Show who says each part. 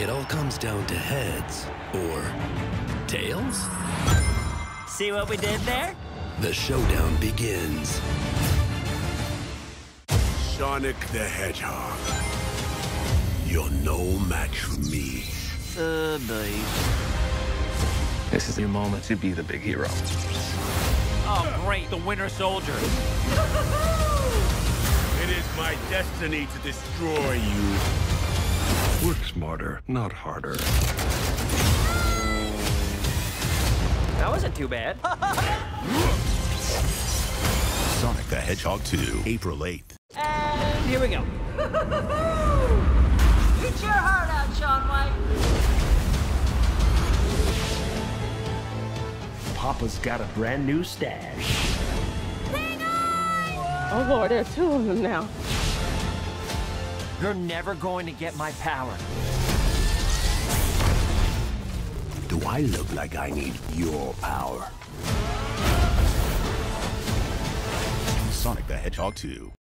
Speaker 1: game day, it all comes down to heads or tails.
Speaker 2: See what we did there?
Speaker 1: The showdown begins.
Speaker 3: Sonic the Hedgehog. You're no match for me.
Speaker 2: Uh, boy.
Speaker 4: This is your moment to be the big hero.
Speaker 2: Oh, great, the Winter Soldier.
Speaker 3: It is my destiny to destroy you.
Speaker 4: Work smarter, not harder.
Speaker 2: That wasn't too bad.
Speaker 3: Sonic the Hedgehog 2, April 8th.
Speaker 2: And here we go.
Speaker 5: Eat your heart out, Shaun White.
Speaker 6: Papa's got a brand new stash.
Speaker 7: Oh Lord, there are two of them now.
Speaker 2: You're never going to get my power.
Speaker 3: Do I look like I need your power? Sonic the Hedgehog 2.